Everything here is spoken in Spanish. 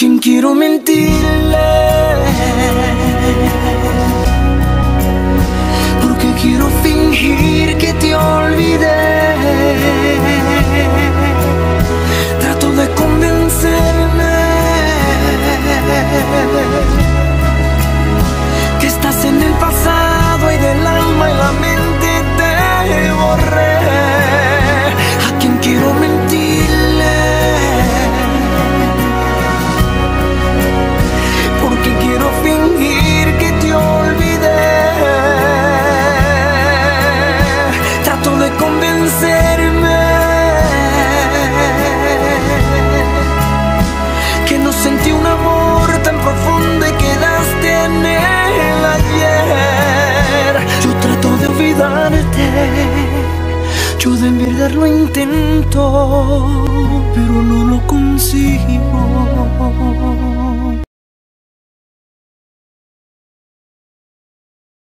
quién quiero mentirle? Yo de verdad lo intento,